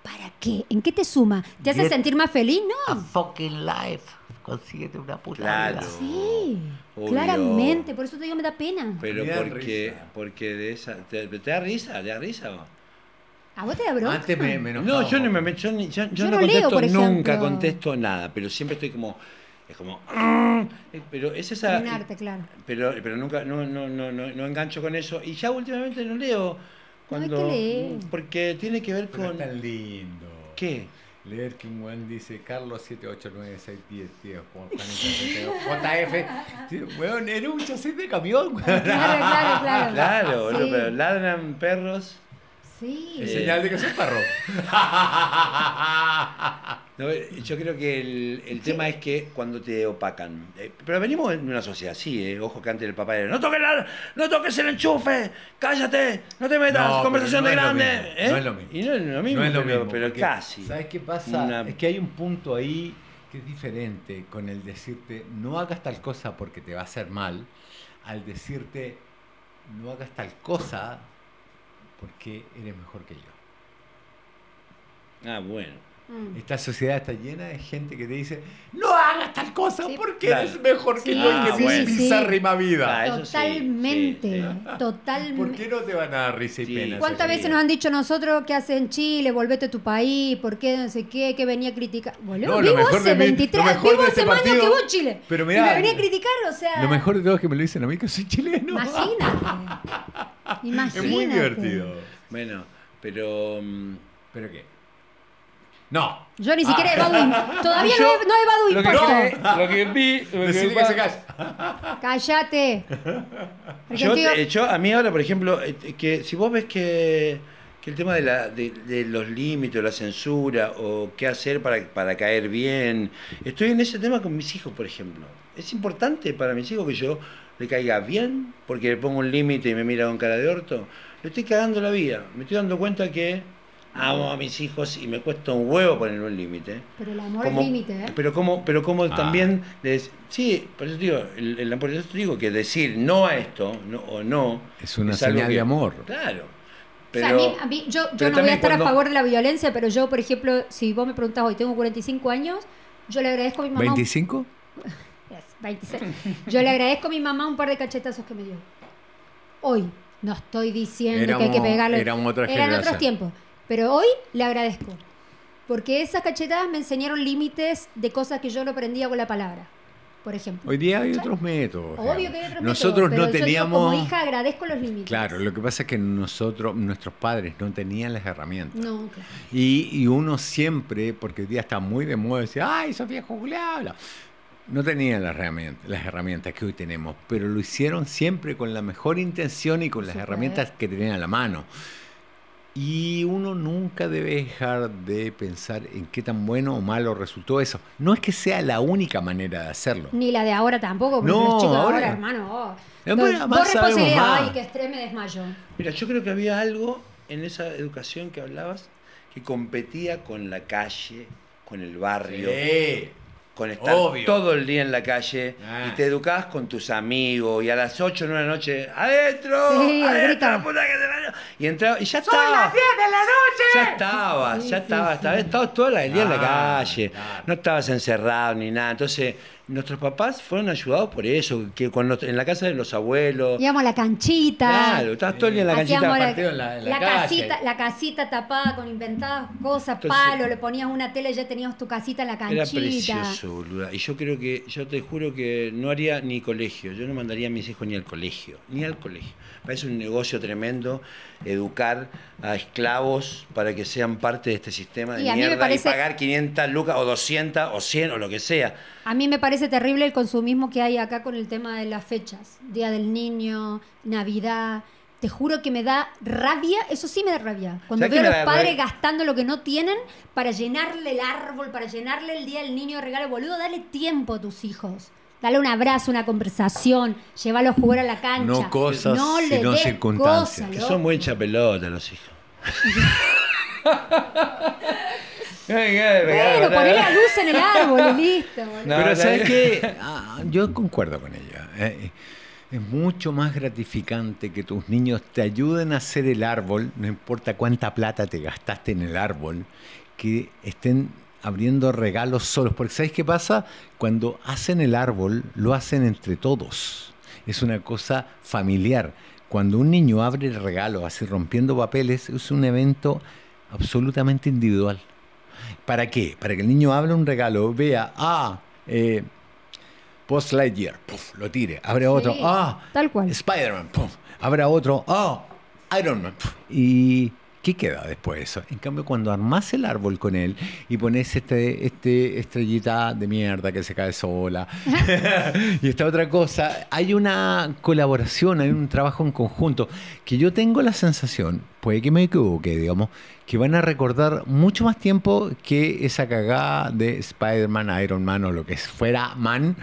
¿para qué? ¿En qué te suma? ¿Te hace Get sentir más feliz? A No. fucking life. Consíguete una puta Claro. vida. Sí, Obvio. claramente, por eso te digo me da pena. Pero Me da porque, risa. porque de esa. ¿Te, te da risa? ¿Te da risa? o? ¿A vos te da bronca? Antes me, me enojaba No, yo, no, me, yo, ni- yo- yo Yo no no contesto leo, nunca, ejemplo. contesto nada, pero siempre estoy como. Es como. Eh, Pero es esa. Un arte, claro. Pero, pero nunca, no, no, no, no, no engancho con eso. Y ya últimamente no leo. hay que Cuando, leer. Porque tiene que ver Pero con. es tan lindo. ¿Qué? Leer que un buen dice Carlos 7896110 JF. Sí, Weón, era un chasis de camión. Claro, claro, claro. Claro, boludo, Sí. pero ladran perros. Sí. Es señal de que soy perro. No, yo creo que el, el tema es que cuando te opacan. eh, pero venimos en una sociedad así, eh, ojo que antes el papá era, no toques, la- no toques el enchufe, cállate, no te metas, No, conversación pero de no es lo grande. mismo, ¿eh? no es lo mismo. Y no es lo mismo, no es lo pero, mismo, pero porque, casi. ¿Sabes qué pasa? Una- Es que hay un punto ahí que es diferente con el decirte no hagas tal cosa porque te va a hacer mal, al decirte no hagas tal cosa porque eres mejor que yo. Ah, bueno. Mm. Esta sociedad está llena de gente que te dice, no hagas tal cosa Sí. porque Claro. eres mejor que yo y que sí, mi bizarrima vida. Ah, Totalmente, sí, ¿Por totalmente. qué no te van a dar risa y Sí. pena? ¿Cuántas veces nos han dicho nosotros qué haces en Chile? Volvete a tu país, ¿por qué no sé qué? Que venía a criticar. Boludo, No, lo vivo mejor hace de mí- 23, lo mejor vivo hace este más años partido- que vos, Chile. Pero y mirá, me venía a criticar, o sea. Lo mejor de todo es que me lo dicen a mí que soy chileno. Imagínate. Imagínate. Es muy divertido. Bueno, pero. mm, ¿Pero qué? No. Yo ni siquiera he evado im- Todavía yo- no he, no he evado Lo que, lo que vi. lo que Decirle pa- que se calle. Cállate. Yo, Argentino- te- yo, a mí ahora, por ejemplo, eh, que si vos ves que, que el tema de, la, de, de los límites, la censura, o qué hacer para, para caer bien, estoy en ese tema con mis hijos, por ejemplo. Es importante para mis hijos que yo le caiga bien, porque le pongo un límite y me mira con cara de orto. Le estoy cagando la vida. Me estoy dando cuenta que amo a mis hijos y me cuesta un huevo poner un límite. Pero el amor Como- es límite, ¿eh? Pero como, pero como Ah. también les, sí, por eso te digo, el, el- por eso te digo que decir no a esto no, o no Es una es señal que- de amor. Claro. O Pero, sea, a mí, a mí- yo, yo pero no voy a estar cuando- a favor de la violencia, pero yo, por ejemplo, si vos me preguntás hoy, tengo 45 años, yo le agradezco a mi mamá. un- ¿25? Yes, 26. Yo le agradezco a mi mamá un par de cachetazos que me dio. Hoy. No estoy diciendo que hay que otra Eran otros tiempos. Pero hoy le agradezco. Porque esas cachetadas me enseñaron límites de cosas que yo no aprendía con la palabra. Por ejemplo. Hoy día hay otros métodos. Obvio que hay otros Nosotros métodos, no pero yo teníamos. como hija agradezco los límites. Claro, lo que pasa es que nosotros, nuestros padres no tenían las herramientas. No, claro. Y, y uno siempre, porque hoy día está muy de moda, decir, ay, Sofía Juliana. No tenían las herramientas, las herramientas que hoy tenemos, pero lo hicieron siempre con la mejor intención y con las herramientas que tenían a la mano. Y uno nunca debe dejar de pensar en qué tan bueno o malo resultó eso. No es que sea la única manera de hacerlo. Ni la de ahora tampoco, porque No, los chicos ahora, ahora- hermano, oh. Eh, Vos más ay, que estrés me desmayo. mira, yo creo que había algo en esa educación que hablabas que competía con la calle, con el barrio, Sí. Con estar Obvio. todo el día en la calle Ah. y te educabas con tus amigos y a las 8 de la noche, adentro, Sí, adentro, la puta que te parió", y entraba y ya estaba. Ya estaba, Sí, ya sí, estaba, sí. estaba, estabas todo el día en la calle, claro. no estabas encerrado ni nada. Entonces, nuestros papás fueron ayudados por eso, que cuando en la casa de los abuelos, Íbamos a la canchita. claro, estabas todo el día en la canchita. la, partido en la- en la casita, la casita tapada con inventadas cosas, Entonces- palo, le ponías una tela y ya tenías tu casita en la Era canchita. precioso, boluda. Y yo creo que, yo te juro que no haría ni colegio. Yo no mandaría a mis hijos ni al colegio, ni al colegio. Parece un negocio tremendo educar a esclavos para que sean parte de este sistema de Y mierda parece- y pagar 500 lucas o 200 o 100 o lo que sea. A mí me parece terrible el consumismo que hay acá con el tema de las fechas. Día del Niño, Navidad. Te juro que me da rabia, eso sí me da rabia. Cuando ¿Sabes veo a los padres rabia? gastando lo que no tienen para llenarle el árbol, para llenarle el día del niño de regalo, boludo, dale tiempo a tus hijos. Dale un abrazo, una conversación, llévalo a jugar a la cancha. No cosas, no le sino des circunstancias. cosas, Que son muy hincha pelota los hijos. Bueno, poné la luz en el árbol y listo. No, Pero ¿sabes qué? Ah, yo concuerdo con ella. Eh, es mucho más gratificante que tus niños te ayuden a hacer el árbol, no importa cuánta plata te gastaste en el árbol, que estén abriendo regalos solos. Porque ¿sabes qué pasa? Cuando hacen el árbol, lo hacen entre todos. Es una cosa familiar. Cuando un niño abre el regalo así rompiendo papeles, es un evento absolutamente individual. ¿Para qué? Para que el niño abra un regalo, vea, ah, eh, Post Lightyear, puf, lo tire, abre otro, Sí, ah, tal cual. Spider-Man, puf, abra otro, ah, Iron Man. puf. ¿Y qué queda después de eso? En cambio, cuando armás el árbol con él y pones este, este estrellita de mierda que se cae sola y esta otra cosa, hay una colaboración, hay un trabajo en conjunto que yo tengo la sensación, puede que me equivoque, digamos, que van a recordar mucho más tiempo que esa cagada de Spider-Man, Iron Man o lo que fuera Man,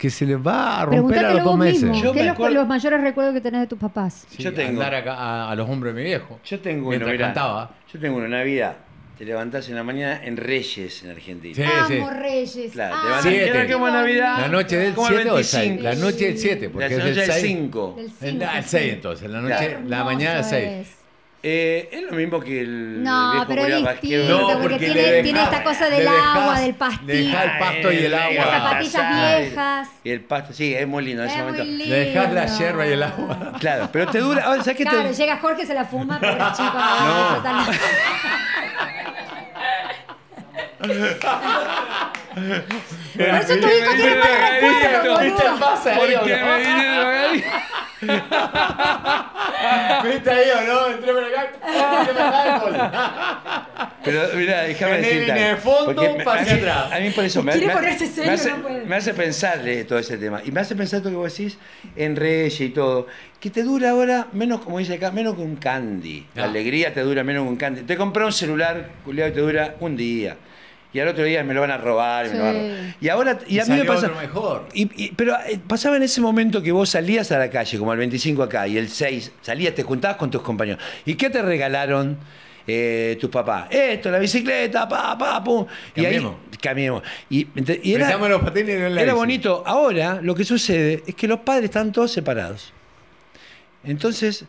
que se les va a romper a los dos meses. mismo. Yo ¿Qué me los, acuerdo- los mayores recuerdos que tenés de tus papás? Sí, Yo tengo. Andar acá a, a los hombres de mi viejo. Yo tengo uno, Mientras mirá. cantaba. Yo tengo una Navidad. te levantás en la mañana en Reyes, en Argentina. Sí, Amo sí. Reyes. Claro, Ah, te van a Siete. como Navidad. La noche del Como el 7 o el 6. 25. La noche del 7, porque La es noche el del 6. 5. Del El, cinco, el sí. 6 entonces, la noche, Claro. la mañana Hermoso 6. Es. Eh, es lo mismo que el No, viejo pero es distinto, Pasquero. porque porque tiene- deja- tiene esta cosa del dejas- agua, del le pastil. dejas el pasto y el Ah, agua. Las el zapatillas viejas. Y el pasto, sí, es muy lindo en Es ese muy momento. lindo. Le dejas la yerba y el agua. Claro, pero te dura. Ahora, ¿sabes qué te- Claro, llega Jorge, se la fuma, pobre chico. No. totalmente. Por eso tu hijo tiene mal recuerdo, boludo. pasa ¿Por qué me viene el drogadicto? ¿Viste ahí o no? Entré por acá. acá, Pero mira, déjame decirte. de fondo, porque me- pase a mí- atrás. A mí por eso me, ponerse me serio, hace, no puede. me hace pensarle todo ese tema. Y me hace pensar esto que vos decís en Reyes y todo. Que te dura ahora menos, como dice acá, menos que un candy. La Ah. alegría te dura menos que un candy. Te compré un celular, culiado, y te dura un día. Y al otro día me lo van a robar. Y, me lo van a Sí. robar. y ahora, y, Y a mí me pasa. mejor. Y- y- pero eh, pasaba en ese momento que vos salías a la calle, como el 25 acá, y el 6, salías, te juntabas con tus compañeros. ¿Y qué te regalaron eh, tus papás? Esto, la bicicleta, pa, pa, pum. Y ahí, Cambiemos. Y, y era, Prestamos los patines y no la era bici. bonito. Ahora lo que sucede es que los padres están todos separados. Entonces.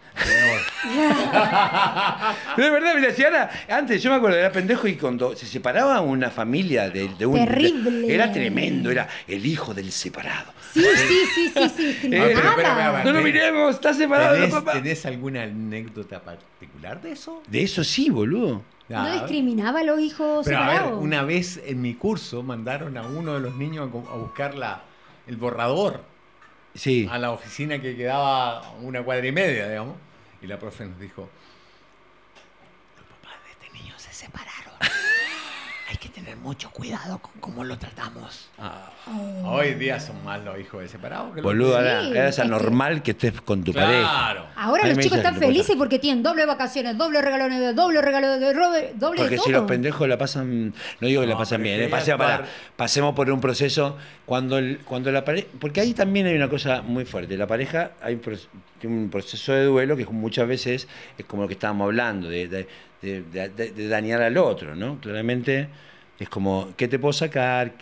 Pero de verdad, mira, si ahora, antes yo me acuerdo, era pendejo y cuando se separaba una familia de, de un. Terrible. era tremendo, era el hijo del separado. Sí, sí, sí, sí, sí. Eh, pero, pero, Nada. pero, No lo miremos, está separado de ¿Tenés, papá. tenés alguna anécdota particular de eso? De eso sí, boludo. ¿No Ah, discriminaba a los hijos Pero a ver, separados? una vez en mi curso mandaron a uno de los niños a buscar la, el borrador Sí. a la oficina que quedaba una cuadra y media, digamos. Y la profe nos dijo, los papás de este niño se separaron. Hay que tener mucho cuidado con cómo lo tratamos. Hoy día son más los hijos de separados que Boludo, Sí, ahora, es que- anormal que estés con tu pareja. Claro. Ahora los chicos están felices porque tienen doble vacaciones, doble regalo de doble regalo de robe, doble Porque de todo. si los pendejos la pasan, no digo que la pasan bien, eh, pase- actuar- para- pasemos por un proceso cuando el, cuando la pareja, porque ahí también hay una cosa muy fuerte, la pareja hay un, tiene un proceso de duelo que muchas veces es como lo que estábamos hablando, de, de- de- de- de- de dañar al otro, ¿no? Claramente es como, ¿qué te puedo sacar?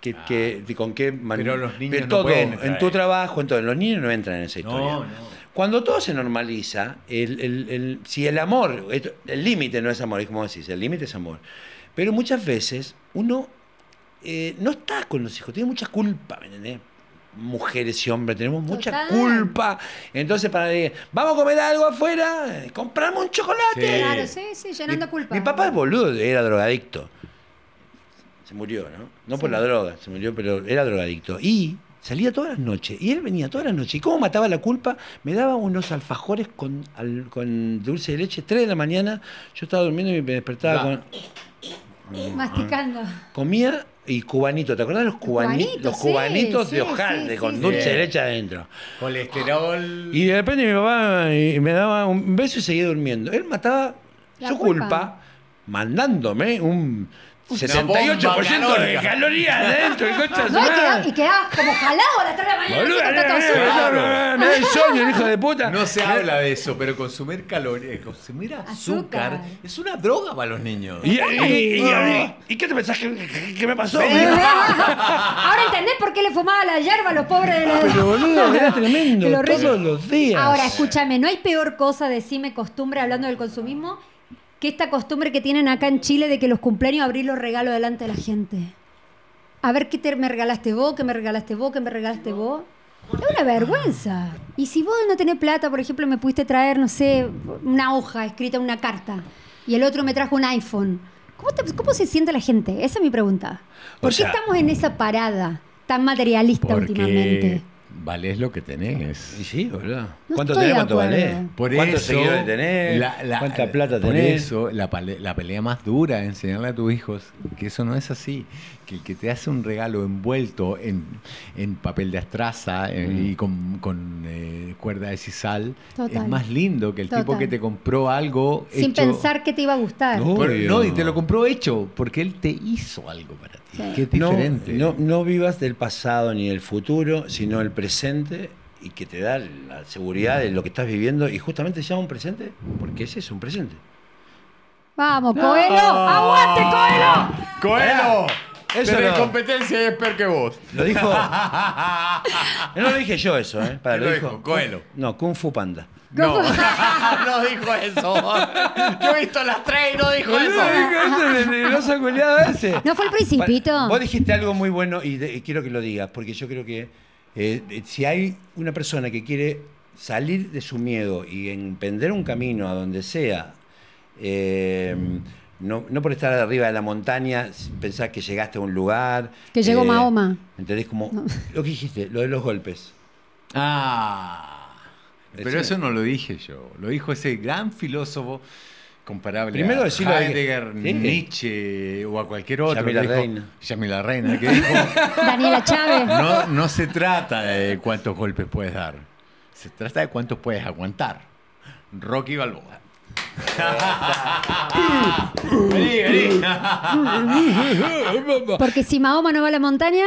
¿Qué, qué- de- ¿Con qué man- Pero los niños no todo, pueden en tu trabajo, en todo. Los niños no entran en esa historia. No, no. Cuando todo se normaliza, el, el- el- si el amor, esto- el límite no es amor, es como decís, el límite es amor. Pero muchas veces uno eh, no está con los hijos, tiene mucha culpa, ¿me entendés? Mujeres y hombres, tenemos mucha Total. culpa. Entonces, para decir, vamos a comer algo afuera, eh, compramos un chocolate. Sí. Claro, sí, sí, llenando mi, culpa. mi papá es boludo, era drogadicto. Se murió, ¿no? No por la droga, se murió, pero era drogadicto. Y salía todas las noches. Y él venía todas las noches. ¿Y cómo mataba la culpa? Me daba unos alfajores con, al- con dulce de leche, 3 de la mañana. Yo estaba durmiendo y me despertaba con. Masticando. Comía y cubanito. ¿Te acuerdas los, cubani- cubanitos, los cubanitos sí, de hojalde sí, con dulce de leche adentro? Colesterol. Y de repente mi papá eh, me daba un beso y seguía durmiendo. Él mataba La su culpa. culpa. mandándome un 68% bomba de calorías adentro. de su No, y y como jalado a las 3 de la mañana. Tanta eh, azúcar. eh, me da insomnio, hijo de puta. No se Me- habla de eso, pero consumir calorías, consumir azúcar, Azúcar. es una droga para los niños. ¿Y, y, y- y- y qué te pensás que, que- que me pasó? Ahora entendés por qué le fumaba la hierba a los pobres de los... Pero boludo, era tremendo. De. Todos los días. Ahora, escúchame, no hay peor cosa, decime costumbre, hablando del consumismo, que esta costumbre que tienen acá en Chile de que los cumpleaños abrir los regalos delante de la gente. A ver qué te, me regalaste vos, qué me regalaste vos, qué me regalaste vos. Es una vergüenza. Y si vos no tenés plata, por ejemplo, me pudiste traer, no sé, una hoja escrita en una carta, y el otro me trajo un iPhone, ¿cómo, te- cómo se siente la gente? Esa es mi pregunta. ¿Por O qué sea- estamos en esa parada tan materialista últimamente? Valés lo que tenés. Y sí, boludo. No ¿Cuánto tenés? ¿Cuánto valés? Por ¿Cuántos eso, seguidores tenés? la- la- ¿Cuánta plata por tenés? eso, la, la pelea más dura es enseñarle a tus hijos que eso no es así. Que el que te hace un regalo envuelto en, en papel de astraza eh, Mm. y con, con, eh, cuerda de sisal Total. es más lindo que el tipo Total. que te compró algo Sin hecho- pensar que te iba a gustar. No. Por- no, y te lo compró hecho porque él te hizo algo para ti. Sí. No, diferente. no, no vivas del pasado ni del futuro, sino el presente y que te da la seguridad de lo que estás viviendo. Y justamente se llama un presente porque ese es un presente. Vamos, Coelho. ¡Aguante, Coelho! ¡Coelho! Eso Tenés no. competencia y es peor que vos. Lo dijo. no lo dije yo eso, ¿eh? Para, ¿Quién lo dijo? Coelho. No, Kung Fu Panda. No, no dijo eso. Yo he visto las tres y no dijo eso. ¿No fue el principito? Vos dijiste algo muy bueno y, de- y quiero que lo digas, porque yo creo que eh, eh, si hay una persona que quiere salir de su miedo y emprender un camino a donde sea, eh, no, no por estar arriba de la montaña, pensar que llegaste a un lugar. Que llegó eh, Mahoma. ¿Entendés? Como lo que dijiste, lo de los golpes. Ah. Pero eso no lo dije yo. Lo dijo ese gran filósofo comparable Primero a Heidegger, Sí. Nietzsche o a cualquier otro. Yamila dijo- Reina. Yamila Reina, que dijo, Daniela Chávez. no, no se trata de cuántos golpes puedes dar. Se trata de cuántos puedes aguantar. Rocky Balboa. Vení, vení. Porque si Mahoma no va a la montaña,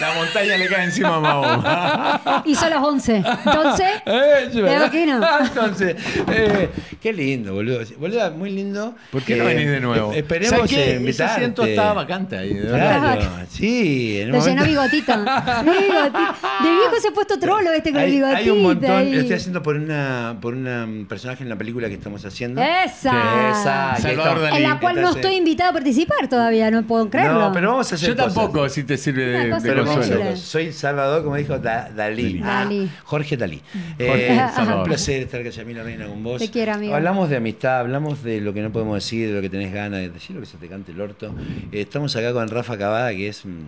La montaña le cae encima a Mahoma. hizo los 11. Entonces, Creo que no. Entonces, eh, qué lindo, boludo. Boludo, muy lindo. ¿Por qué no Eh, venís de nuevo? eh, Esperemos ¿Sabes qué? eh, Ese invitarte. asiento estaba vacante ahí, de verdad. Claro, sí. En un lo llenó. Bigotito. De viejo se ha puesto trolo este con el Hay, bigotito. hay un montón, ahí. lo estoy haciendo por una por una personaje en la película que estamos haciendo. Esa. Esa, Salvador está- Dalí. En la cual no Entonces- estoy invitada a participar todavía, no puedo creerlo. No, pero vamos a hacer Yo cosas. tampoco, si te sirve de, Una de cosa Pero vamos a consuelo. cosas. Soy Salvador, como dijo Da- Dalí. Ah, Dalí. Jorge Dalí. Jorge Eh, Salvador. un placer estar con Yamila Reina con vos. Te quiero, amigo. Hablamos de amistad, hablamos de lo que no podemos decir, de lo que tenés ganas, de decir lo que se te cante el orto. Eh, estamos acá con Rafa Cavada, que es un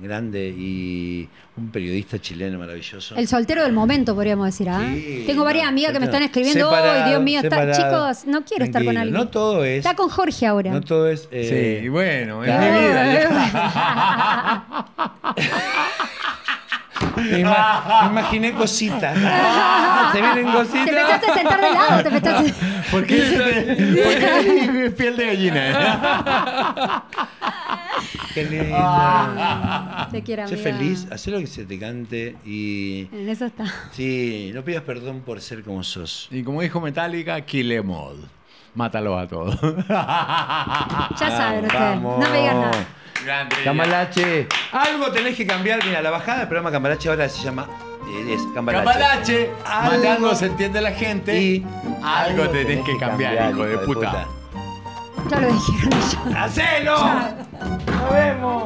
grande y un periodista chileno maravilloso. El soltero del momento, podríamos decir. ¿ah? Sí, Tengo varias no, amigas que me están separado, escribiendo. ¡Ay, Dios mío! Está, separado. chicos, no quiero estar con alguien. No todo es. Está con Jorge ahora. No todo es. eh, Sí, bueno, es claro. mi vida. ima- imaginé cositas. Se vienen Te cositas. empezaste a sentar de lado. Te empezaste... ¿Por qué te- por qué es piel de gallina? Qué linda. Te quiero, Sé feliz, haz lo que se te cante y. En eso está. Sí, no pidas perdón por ser como sos. Y como dijo Metallica, kill em all. Mátalos a todos. Ya saben ustedes. No me digan nada. Grande. Cambalache. Algo tenés que cambiar. Mira, la bajada del programa Cambalache ahora se llama. eh, es Cambalache. Cambalache, Algo- matando se entiende la gente. Y algo tenés que cambiar, hijo de puta. Ya lo dijeron ellos. ¡Hacelo! ¡Nos vemos!